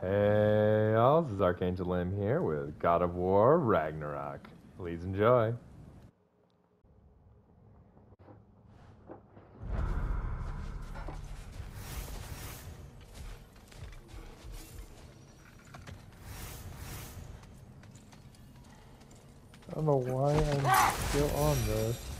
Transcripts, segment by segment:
Hey, all, this is Archangel Lim here with God of War Ragnarok. Please enjoy. I don't know why I'm still on this.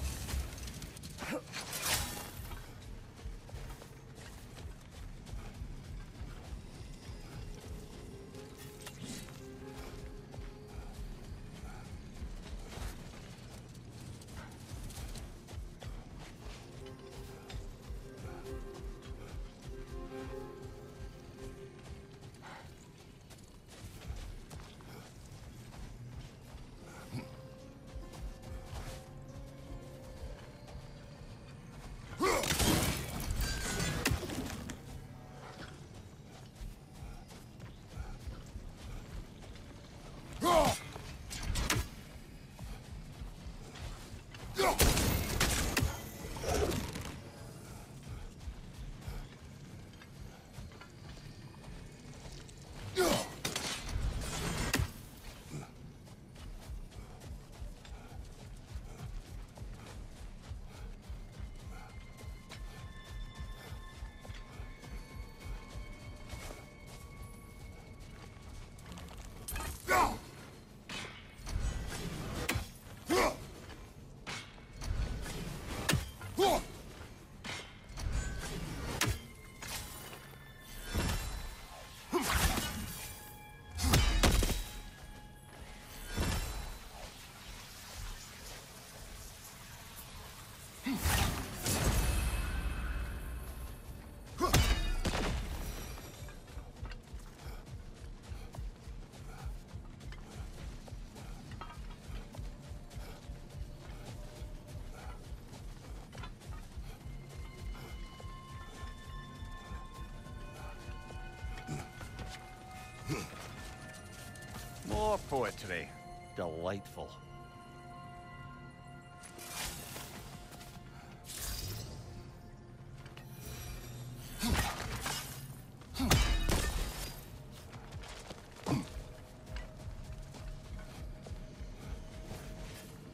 More poetry. Delightful.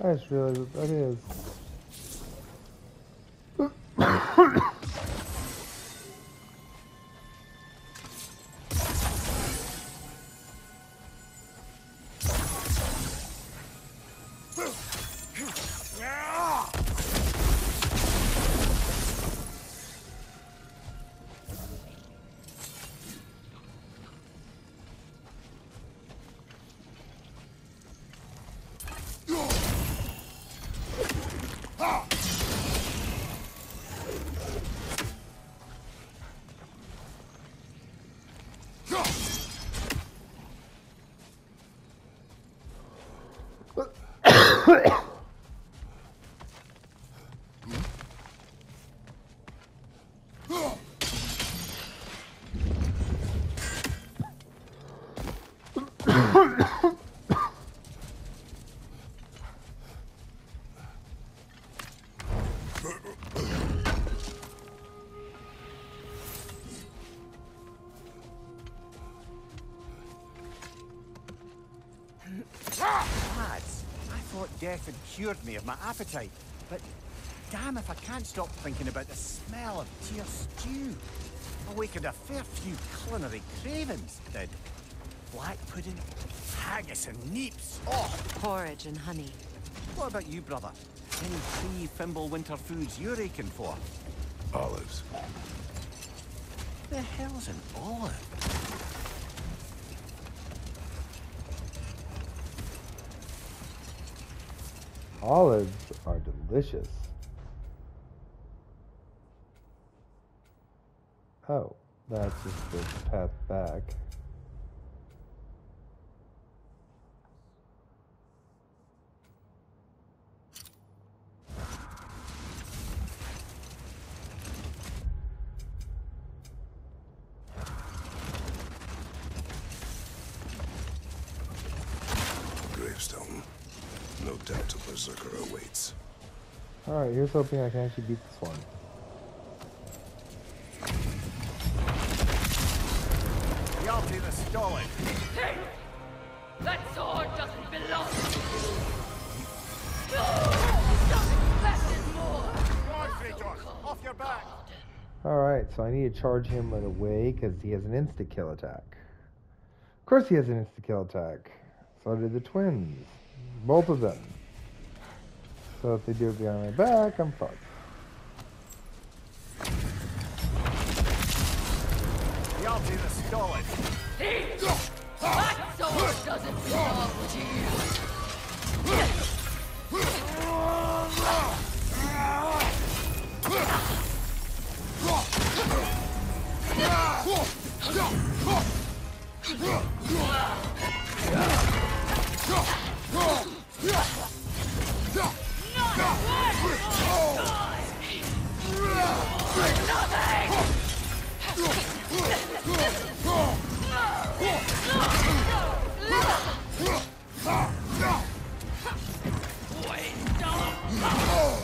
I just realized that is. thought death cured me of my appetite, but damn if I can't stop thinking about the smell of tear stew. Awakened a fair few culinary cravings, did. Black pudding, haggis and neeps. Oh, Porridge and honey. what about you, brother? Any pre-Fimbulwinter foods you're aching for? Olives. The hell's an olive? Olives are delicious. Oh, that's just the path back. Gravestone. No doubt a berserker awaits. Alright, here's hoping I can actually beat this one. Yeah, I'll do this. Hey! That sword doesn't belong to you! Stop expecting more! Go on, Kratos. Off your back. Alright, so I need to charge him right away because he has an insta kill attack. Of course, he has an insta kill attack. So do the twins. Both of them. So if they do it behind my back, I'm fucked. The Alti the stalling. That sword doesn't belong to you!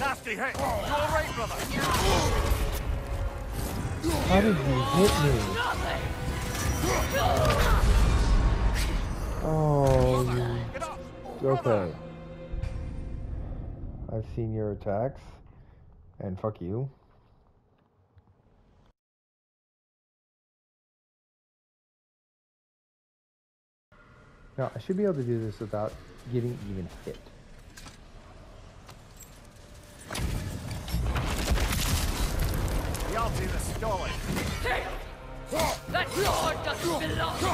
Nasty hit. You all right, brother? How did you hit me? Oh, oh you... Okay. I've seen your attacks. And fuck you. No, I should be able to do this without getting even hit. The Alti the stalling. Hey! That sword doesn't belong to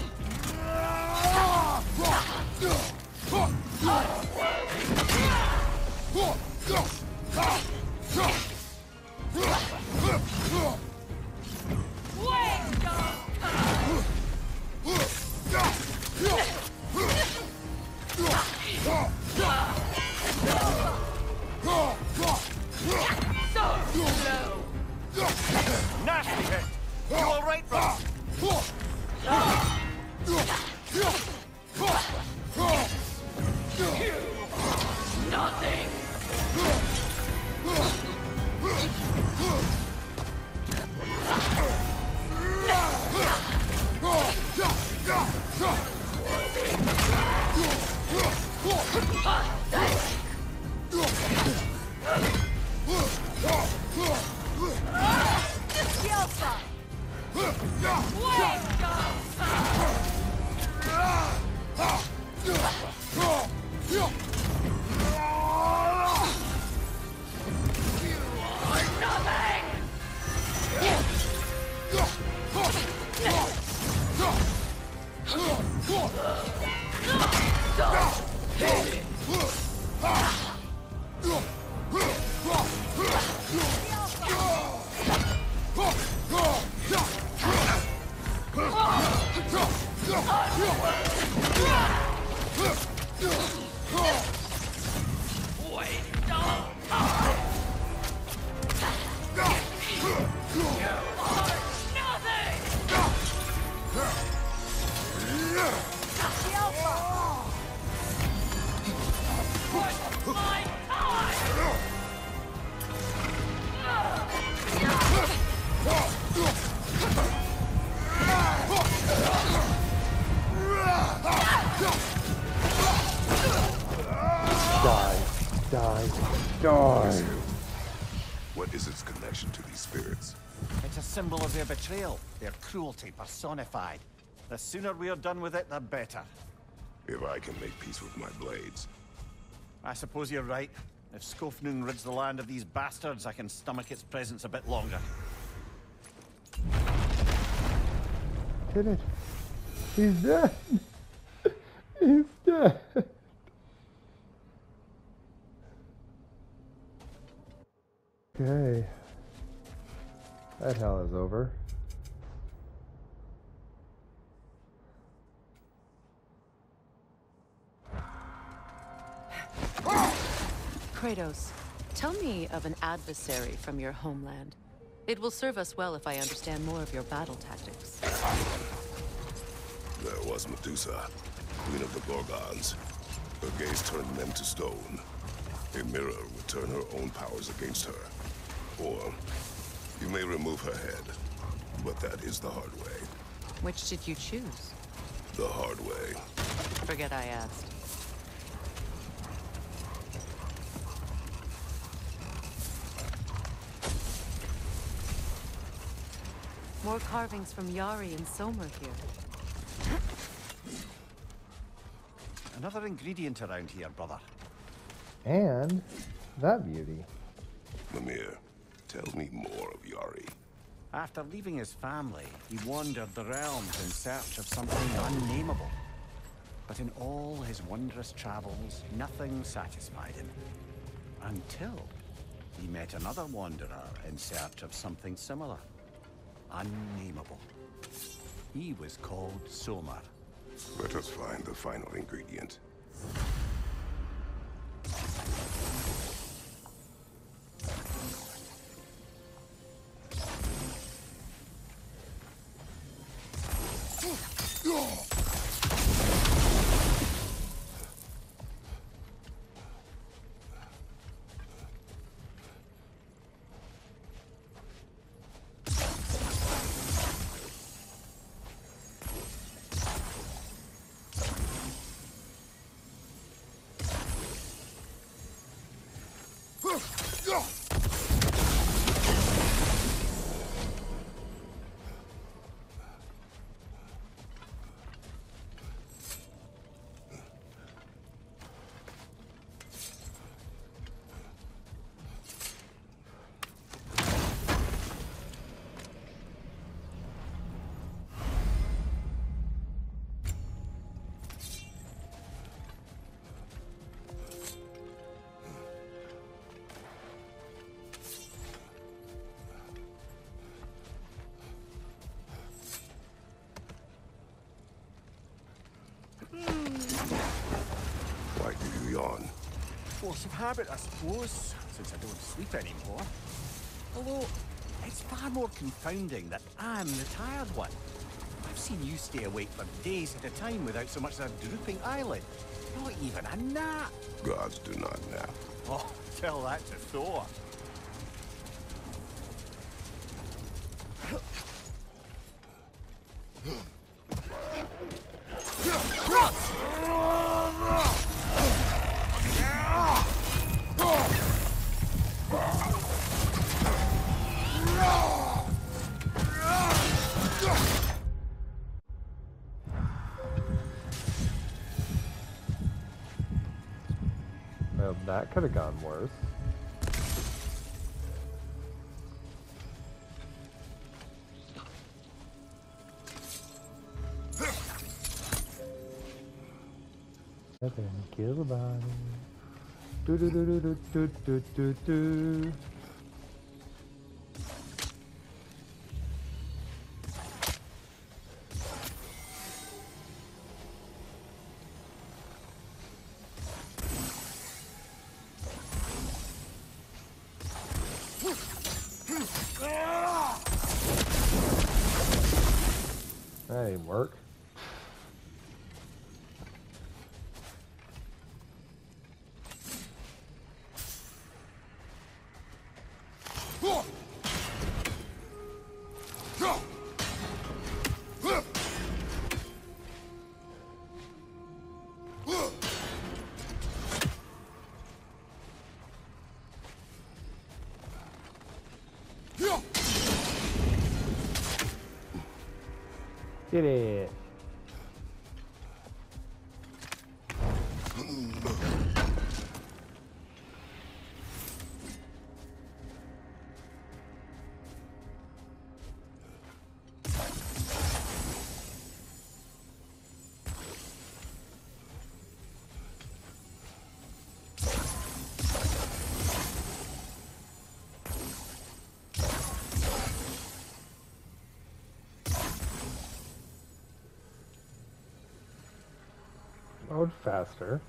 you! Personified. The sooner we're done with it, the better. If I can make peace with my blades, I suppose you're right. If Skofnung rids the land of these bastards, I can stomach its presence a bit longer. Did it. He's dead. He's dead. Okay. That hell is over. Kratos, tell me of an adversary from your homeland. It will serve us well if I understand more of your battle tactics. there was Medusa, queen of the Gorgons. Her gaze turned men to stone. A mirror would turn her own powers against her. Or, you may remove her head, but that is the hard way. Which did you choose? The hard way. Forget I asked. More carvings from Yari and Somer here. Another ingredient around here, brother. And that beauty. Mimir, tell me more of Yari. After leaving his family, he wandered the realms in search of something unnameable. But in all his wondrous travels, nothing satisfied him. Until he met another wanderer in search of something similar. Unnameable. He was called Somer. Let us find the final ingredient. Why do you yawn? Force of habit, I suppose, since I don't sleep anymore. Although, it's far more confounding that I'm the tired one. I've seen you stay awake for days at a time without so much as a drooping eyelid. Not even a nap. Gods do not nap. Oh, tell that to Thor. Do do do do do do do do. That didn't work. 綺麗。load faster.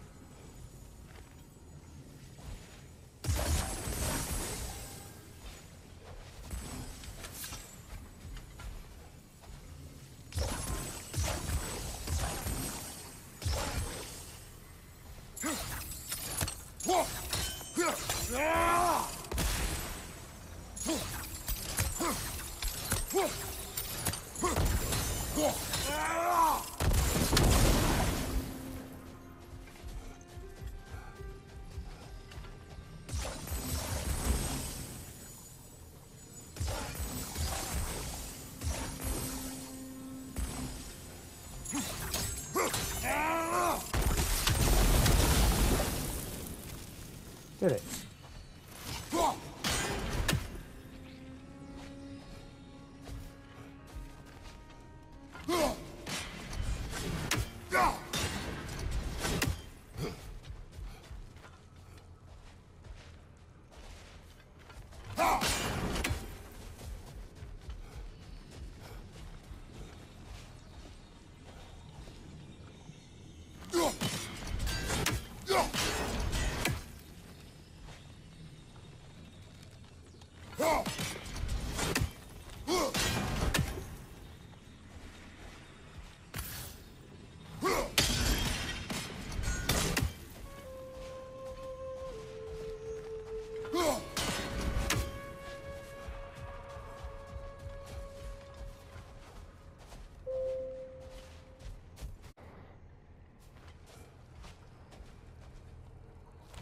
Whoa!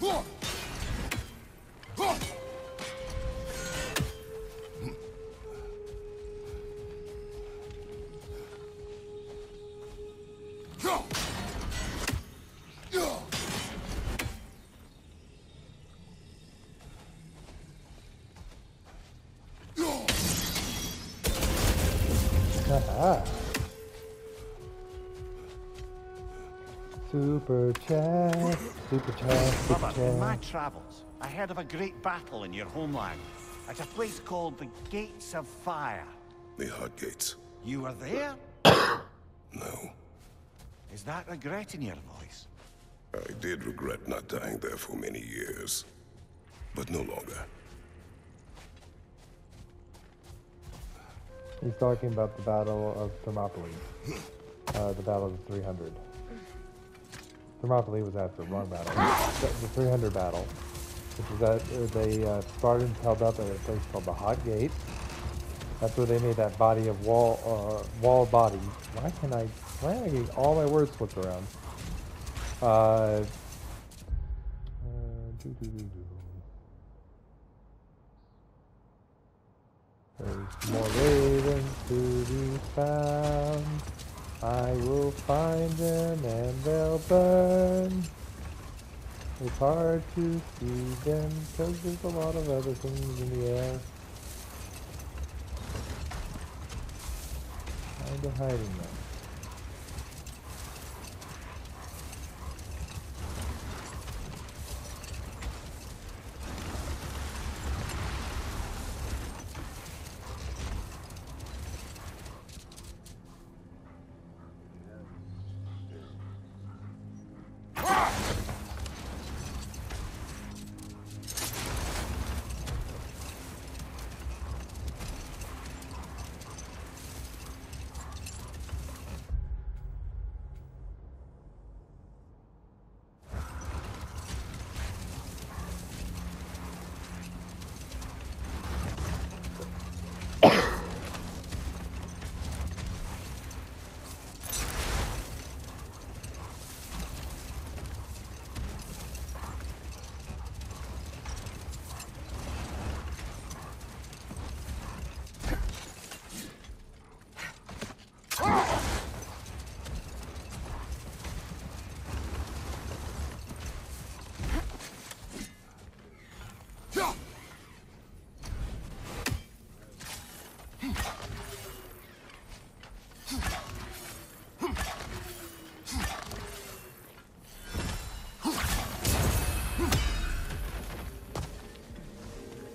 い。Super chat, super chat, super Brother, in my travels, I heard of a great battle in your homeland at a place called the Gates of Fire. The Hot Gates. You were there? No. Is that regret in your voice? I did regret not dying there for many years. But no longer. He's talking about the Battle of Thermopylae. Uh, the Battle of the 300. Thermopylae was after wrong battle. The, the 300 battle, which is that uh, they uh, Spartans held up at a place called the Hot Gate. That's where they made that body of wall uh, wall bodies. Why can I? Why am I getting all my words flipped around? Uh, uh. There's more ravens to be found. I will find them and they'll burn. It's hard to see them because there's a lot of other things in the air. Kinda hiding them.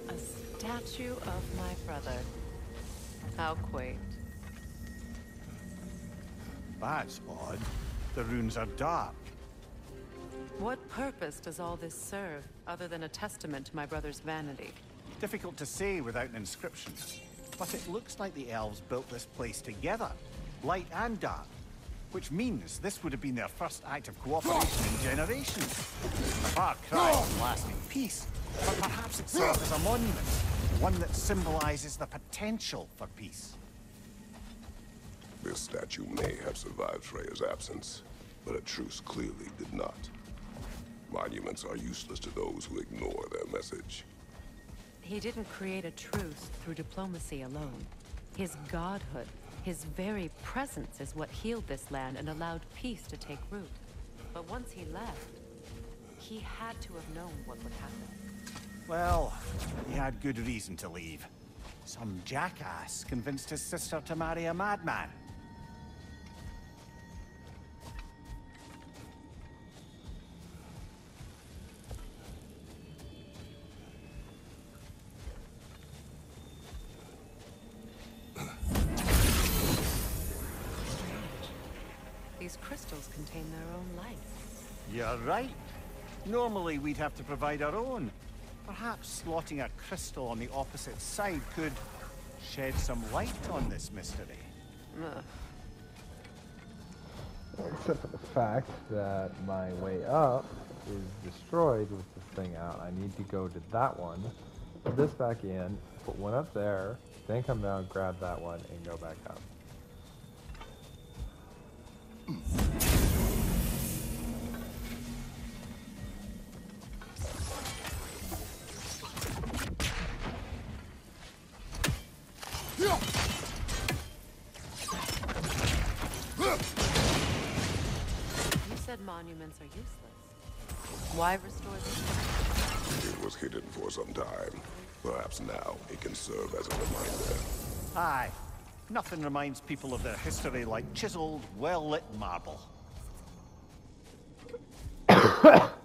A statue of my brother. How quaint. That's odd. The runes are dark. What purpose does all this serve, other than a testament to my brother's vanity? Difficult to say without an inscription. But it looks like the elves built this place together, light and dark. Which means this would have been their first act of cooperation in generations. A far cry from lasting peace, but perhaps it serves as a monument, one that symbolizes the potential for peace. This statue may have survived Freya's absence, but a truce clearly did not. Monuments are useless to those who ignore their message. He didn't create a truce through diplomacy alone. His godhood, his very presence is what healed this land and allowed peace to take root. But once he left, he had to have known what would happen. Well, he had good reason to leave. Some jackass convinced his sister to marry a madman. These crystals contain their own life. You're right. Normally we'd have to provide our own, Perhaps slotting a crystal on the opposite side could shed some light on this mystery. Except for the fact that my way up is destroyed with this thing out. I need to go to that one, put this back in, put one up there, then come down, grab that one, and go back up. For some time. Perhaps now it can serve as a reminder. Aye. Nothing reminds people of their history like chiseled, well-lit marble.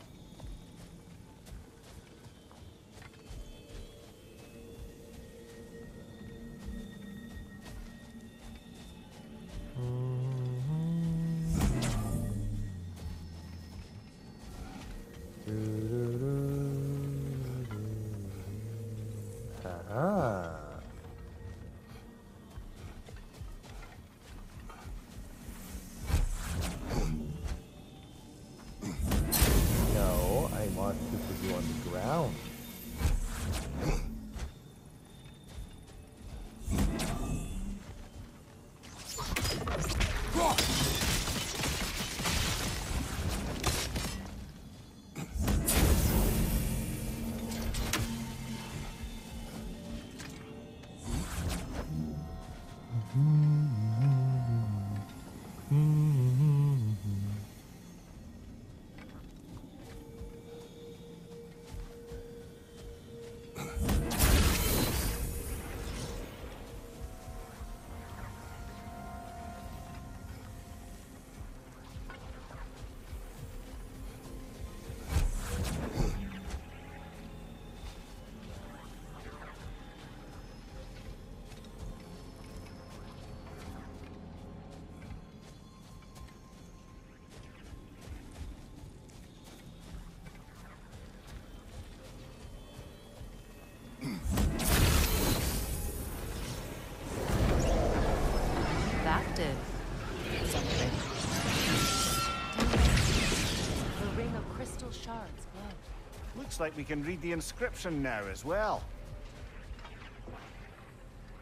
Looks like we can read the inscription now as well.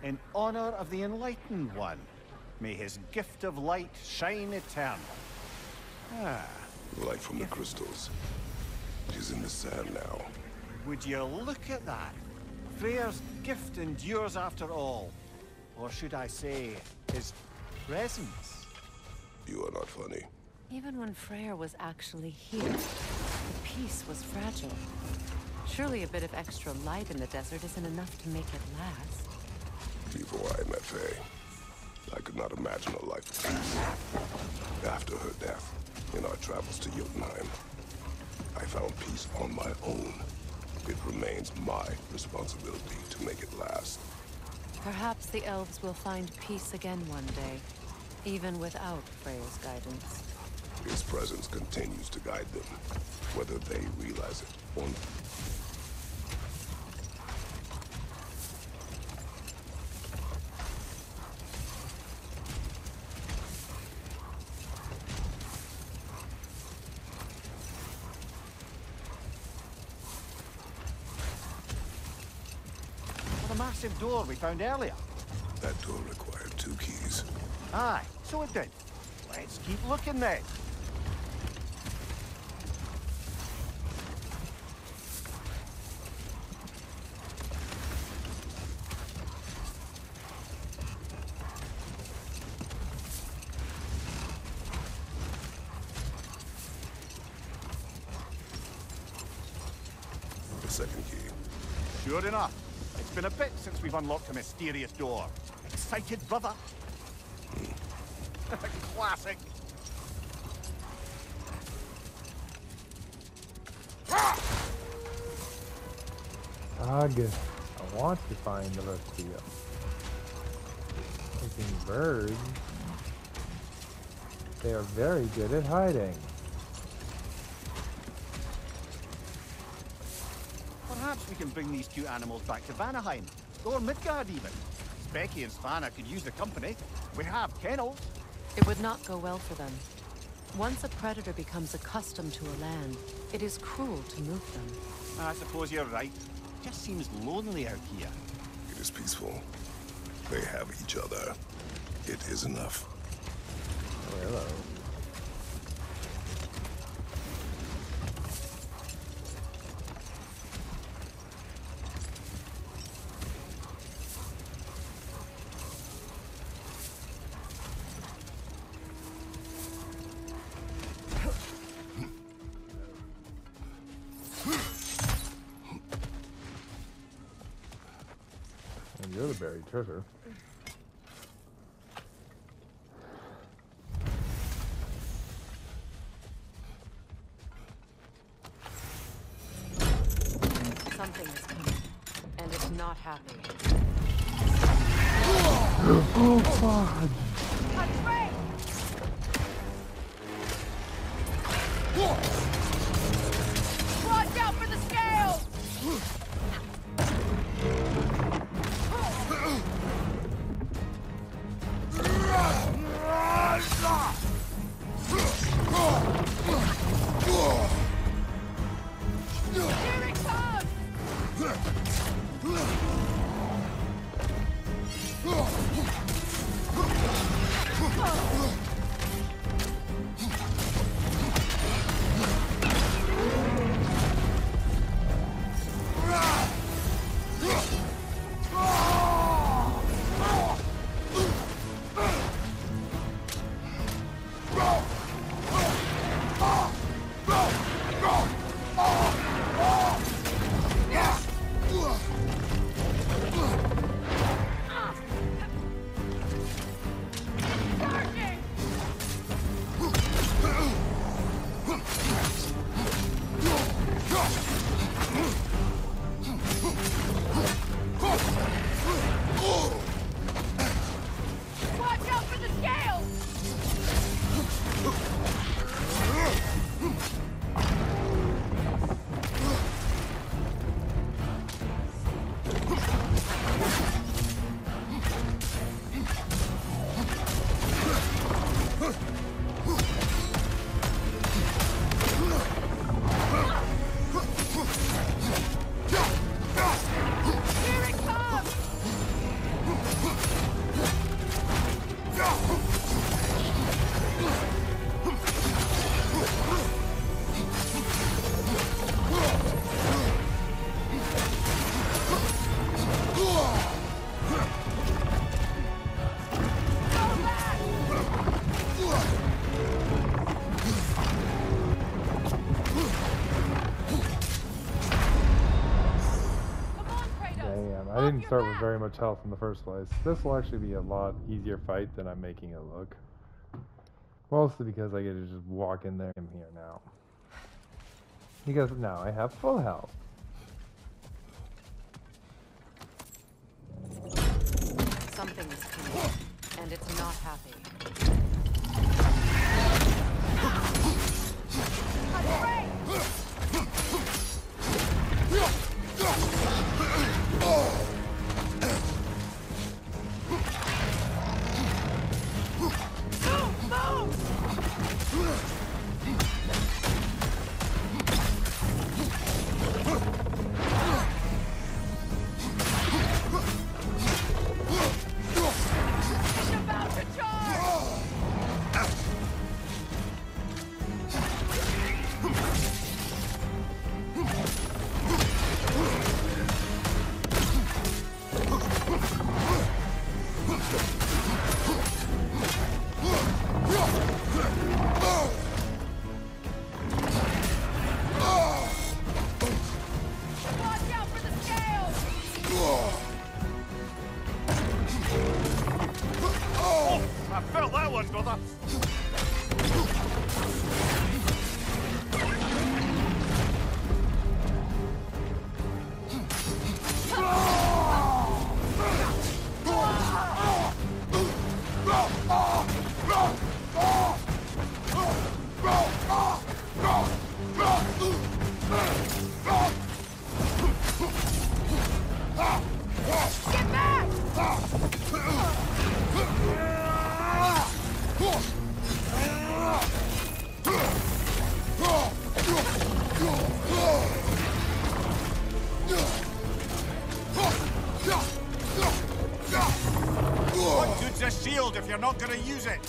In honor of the Enlightened One, may his gift of light shine eternal. Ah, Light from the crystals. It is in the sand now. would you look at that? Freyr's gift endures after all. Or should I say, his presence? You are not funny. Even when Freyr was actually here, the peace was fragile. Surely a bit of extra light in the desert isn't enough to make it last. Before I met Faye, I could not imagine a life of peace. After her death, in our travels to Jotunheim, I found peace on my own. It remains my responsibility to make it last. Perhaps the elves will find peace again one day, even without Freyr's guidance. His presence continues to guide them, whether they realize it or not. Or the massive door we found earlier? That door required two keys. Aye, so it did. Let's keep looking then. The second key. Sure enough. It's been a bit since we've unlocked a mysterious door. Excited, brother? Classic. Ugh. I want to find the rest of you. Thinking birds. They are very good at hiding. Perhaps we can bring these cute animals back to Vanaheim, or Midgard even. Speki and Svanna could use the company. We have kennels. It would not go well for them. Once a predator becomes accustomed to a land, it is cruel to move them. I suppose you're right. It Just seems lonely out here. It is peaceful. They have each other. It is enough. Oh, hello. Treasure. Something is coming, and it's not happy. Oh, fudge! Watch out for the scales! Didn't start with very much health in the first place. This will actually be a lot easier fight than I'm making it look. Mostly because I get to just walk in there. I'm here now. Because now I have full health. Something is coming, and it's not happy. It's What good's a shield if you're not going to use it?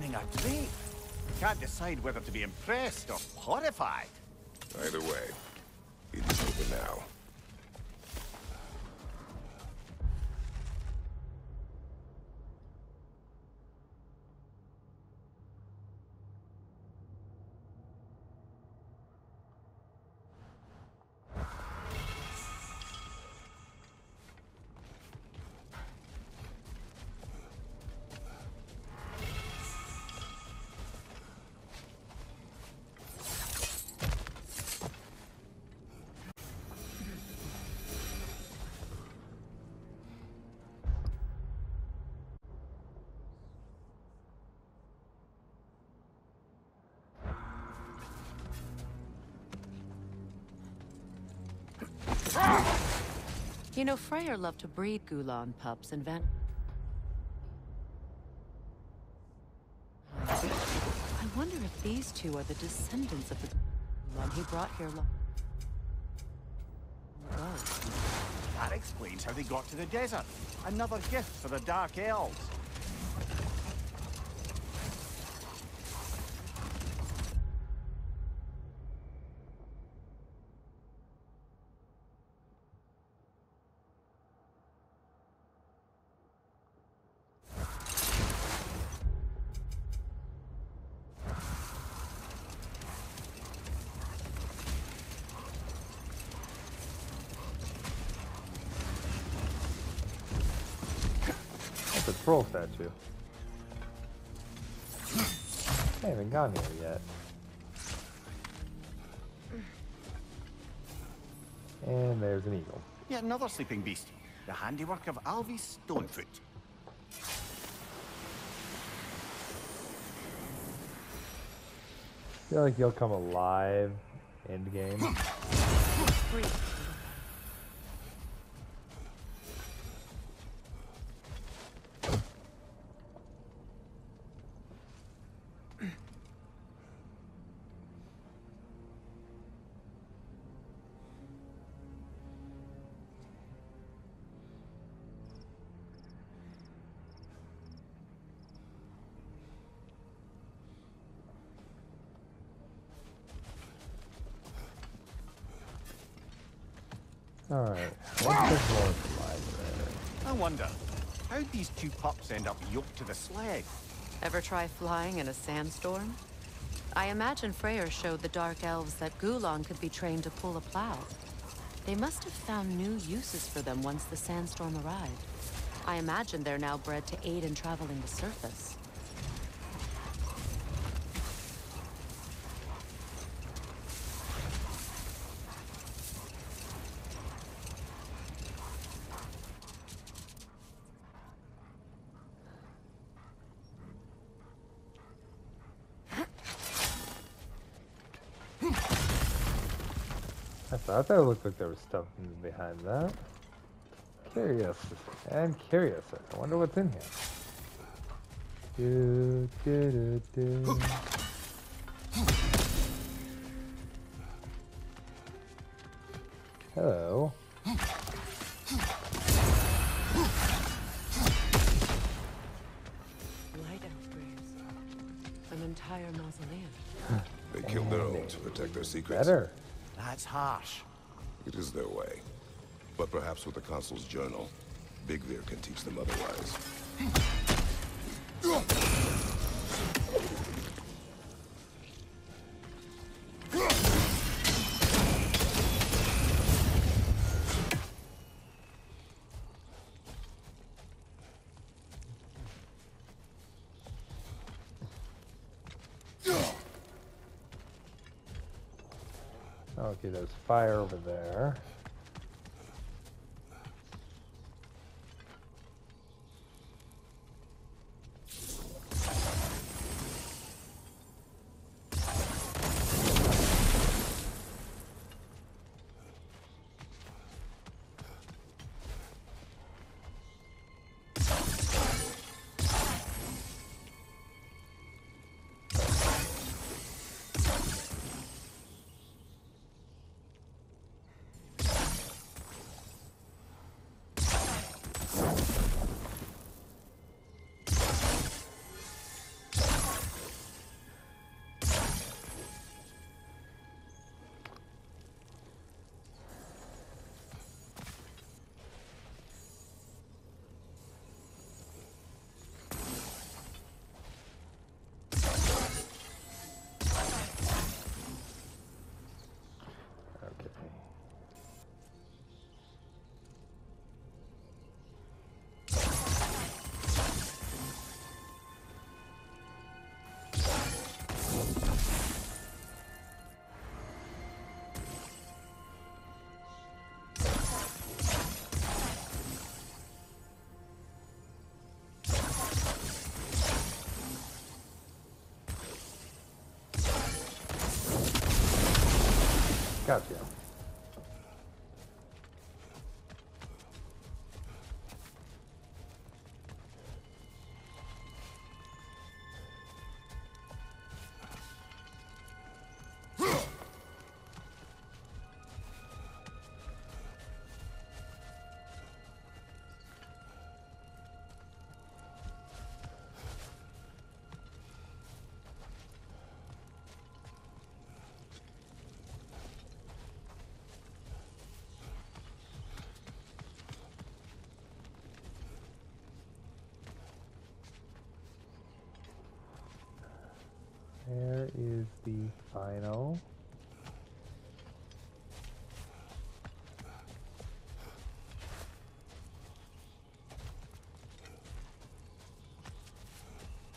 Drake. Can't decide whether to be impressed or horrified. Either way, it's over now. You know, Freyr loved to breed Gulan pups and vent. I wonder if these two are the descendants of the one he brought here long ago. That explains how they got to the desert. Another gift for the Dark Elves. That's a troll statue. I haven't gone here yet. And there's an eagle. Yet another sleeping beast. The handiwork of Alvis Stonefoot. feel like you'll come alive end game. These two pups end up yoked to the sled? Ever try flying in a sandstorm? I imagine Freyr showed the Dark Elves that Gulan could be trained to pull a plow. They must have found new uses for them once the sandstorm arrived. I imagine they're now bred to aid in traveling the surface. Thought that looked like there was stuff behind that. Curious. And curious. I wonder what's in here. Do, do, do, do. Hello. Lighthouse graves. An entire mausoleum. They killed their own to protect their secrets. Better. That's harsh. It is their way. But perhaps with the Consul's journal, Big Veer can teach them otherwise. Hmm. Okay, there's fire over there. Gotcha. Is the final.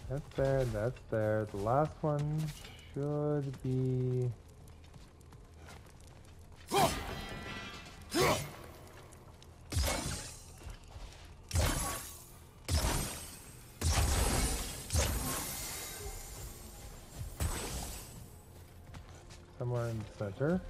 That's there, that's there. The last one should be... center.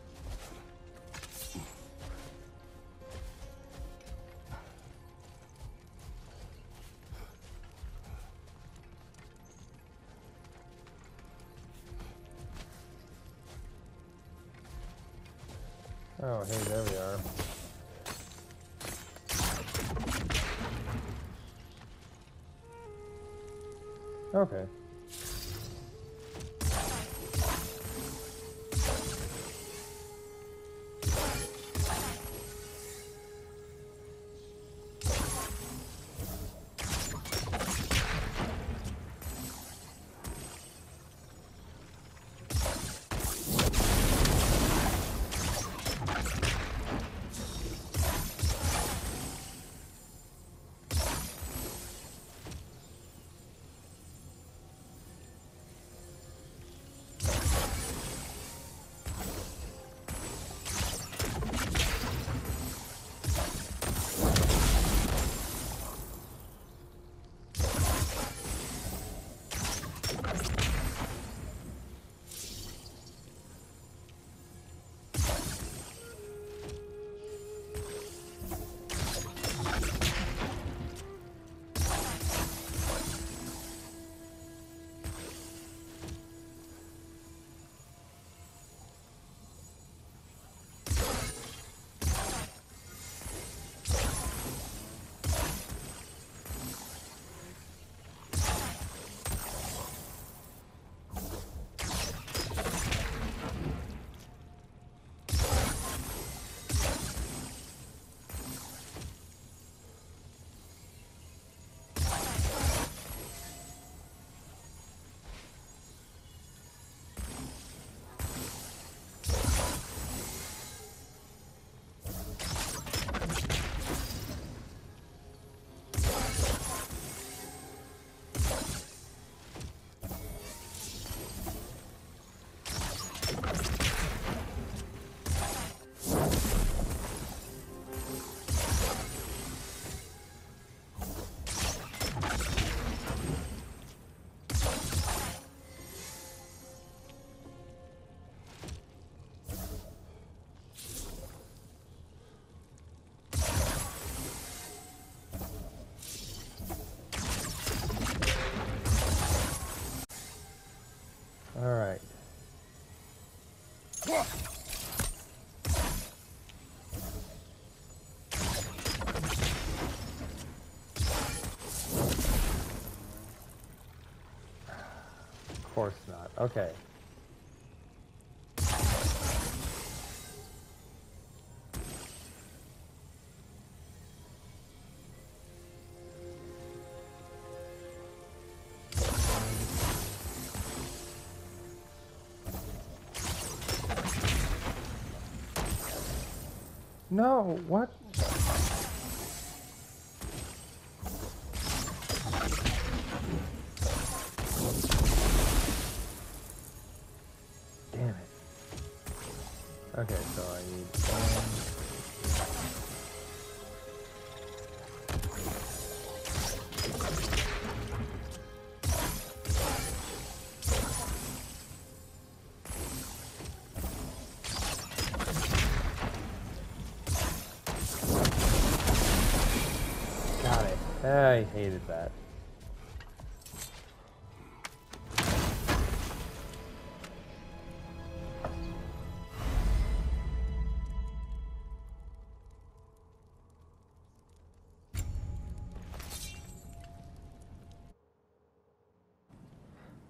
Oh, hey, there we are. Okay. Course not. Okay. No, what? I hated that.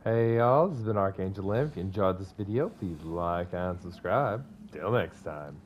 Hey y'all, this has been Archangel Lim. If you enjoyed this video, please like and subscribe. Till next time.